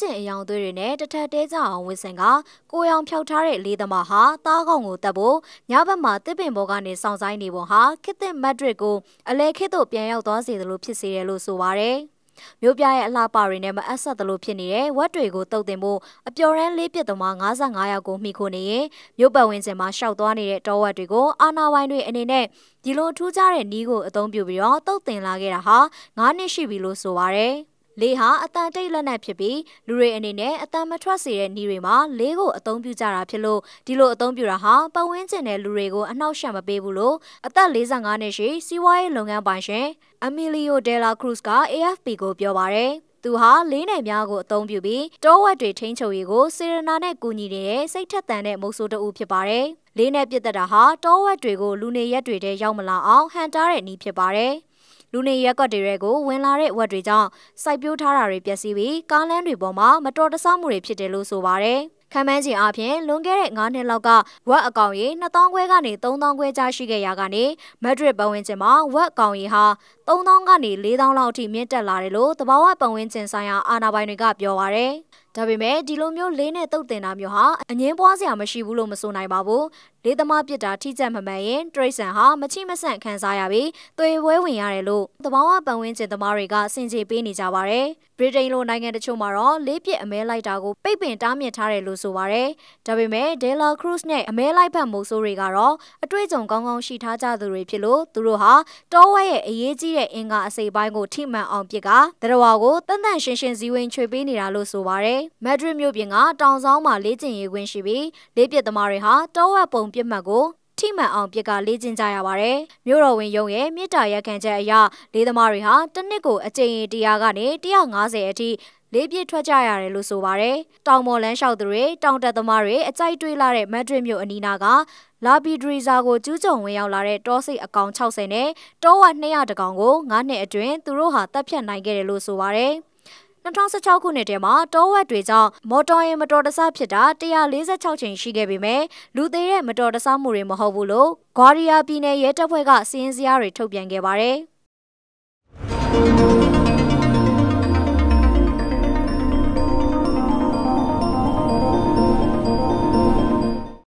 ကျင်အယောင်သွေးတွေနဲ့တထက်တဲကြအောင်ဝစ်စင်ကကိုရောင်ဖြောက်ထားတဲ့လေးသမားဟာတားကောင်ကိုတက်ဖို့ညဘက်မှာတစ်ပင်ဘောကနေစောင့်ဆိုင်နေပုံဟာခေတ်သစ်မက်ဒရစ်ကိုအလဲခေတ်သို့ပြန်ရောက်သွားစေတယ်လို့ဖြစ်စေတယ်လို့ဆိုပါရယ်မြို့ပြရဲ့အလှပတွေနဲ့မအပ်ဆက်သလိုဖြစ်နေတဲ့ဝက်တွေကိုတုတ်တင်ဖို့အပျော်ရမ်းလေးပြစ်သမား55ယောက်ကိုမိခိုနေရင်မြို့ပတ်ဝန်းကျင်မှာရှောက်သွားနေတဲ့တောဝက်တွေကိုအာနာဝိုင်းတွေအနေနဲ့ဒီလိုထူးခြားတဲ့နီးကိုအသုံးပြုပြီးတော့တုတ်တင်လာခဲ့တာဟာ9နှစ်ရှိပြီလို့ဆိုပါရယ် လေဟာအတန်တိတ်လက်နက်ဖြစ်ပြီးလူတွေအနေနဲ့အတန်မထွက်စေတဲ့နှီးတွေမှာလေးကိုအသုံးပြုကြတာဖြစ်လို့ဒီလိုအသုံးပြုတာဟာပတ်ဝန်းကျင်တဲ့လူတွေကိုအနှောက်အယှက်မပေးဘူးလို့အသက်45နှစ်ရှိစီးပွားရေးလုပ်ငန်းပိုင်ရှင်အမီလီယိုဒဲလာခရုစ်က AFP ကိုပြောပါရယ်သူဟာလေးနယ်များကိုအသုံးပြုပြီးတောဝက်တွေထိန်းချုပ်ရေးကိုစေရနာနဲ့ကူညီနေတဲ့စိတ်ထက်သန်တဲ့မုတ်ဆိုးတအုပ်ဖြစ်ပါတယ်။လေးနယ်ပြစ်သက်တာဟာတောဝက်တွေကိုလူနေရက်တွေထဲရောက်မလာအောင်ဟန်တားတဲ့နည်းဖြစ်ပါတယ်။ လူနေရက်ကွက်တွေကိုဝင်လာတဲ့ဝက်တွေကြောင့်စိုက်ပျိုးထားတာတွေပျက်စီးပြီးကားလမ်းတွေပေါ်မှာမတော်တဆမှုတွေဖြစ်တယ်လို့ဆိုပါတယ်။ခံမှန်းခြင်းအပြင်လွန်ခဲ့တဲ့9နှစ်လောက်ကဝက်အကောင်ရေ2000ခွဲကနေ3000ခွဲကြားရှိခဲ့ရာကနေမက်ဒရစ်ပတ်ဝန်းကျင်မှာဝက်အကောင်ရေဟာ3000ကနေ4000လောက်အထိမြင့်တက်လာတယ်လို့တဘာဝပတ်ဝန်းကျင်ဆိုင်ရာအာဏာပိုင်တွေကပြောပါရယ်။ဒါပေမဲ့ဒီလိုမျိုးလေးနဲ့တုတ်တင်တာမျိုးဟာအငင်းပွားစရာမရှိဘူးလို့မဆိုနိုင်ပါဘူးလေးသမားပြစ်တာထိကျက်မမှန်ရင်တရိတ်ဆန်ဟာမချိမဆန့်ခံစားရပြီးသွေပွဲဝင်ရတယ်လို့သဘာဝပတ်ဝန်းကျင်သမားတွေကစင်ကြေပေးနေကြပါတယ်ဗြိတိန်လိုနိုင်ငံတချို့မှာတော့လေးပြစ်အမဲလိုက်တာကိုပိတ်ပင်တားမြစ်ထားတယ်လို့ဆိုပါတယ်ဒါပေမဲ့ဒေလာခရုစ်နဲ့အမဲလိုက်ဖတ်မိုးဆိုးတွေကတော့အတွေ့အကြုံကောင်းကောင်းရှိထားကြသူတွေဖြစ်လို့သူတို့ဟာတောဝဲရဲ့အရေးကြီးတဲ့အင်္ဂါအစိပ်ပိုင်းကိုထိမှန်အောင်ပြစ်ကတရဝါကိုတန်တန်ရှင်းရှင်းဇီဝင်ချွေပေးနေတာလို့ဆိုပါတယ်မက်ဒရစ်မြို့ပြင်ကတောင်ဆောင်မှာလေ့ကျင့်ရေးခွင့်ရှိပြီးလေးပြစ်သမားတွေဟာတောဝက်ပုံပြစ်မှတ်ကိုထိမှန်အောင်ပြစ်ကလေ့ကျင့်ကြရပါတယ်။မြို့တော်ဝင်ရုံရဲ့မြစ်တာရက်ခံချက်အရလေးသမားတွေဟာတစ်နှစ်ကိုအကြိမ်100ကနေ150အထိလေးပြည့်ထွက်ကြရတယ်လို့ဆိုပါတယ်။တောင်မော်လန်းလျှောက်သူတွေတောင်တက်သမားတွေအကြိုက်တွေးလာတဲ့မက်ဒရစ်မြို့အနီးနားကလာဘီဒရီဇာကိုကျူးကျော်ဝင်ရောက်လာတဲ့တောစိတ်အကောင်60နဲ့တောဝက်200တကောင်ကို9နှစ်အတွင်းသူတို့ဟာတပ်ဖြတ်နိုင်ခဲ့တယ်လို့ဆိုပါတယ်။ 2016ခုနှစ်ထဲမှာတောဝက်တွေကြောင့်မော်တော်ယာဉ်မတော်တဆဖြစ်တာ146ချိန်ရှိခဲ့ပေမဲ့လူသေးတဲ့မတော်တဆမှုတွေမဟုတ်ဘူးလို့ဂွာရီယာပြည်နယ်ရဲတပ်ဖွဲ့ကစီးရင်စရာတွေထုတ်ပြန်ခဲ့ပါတယ်။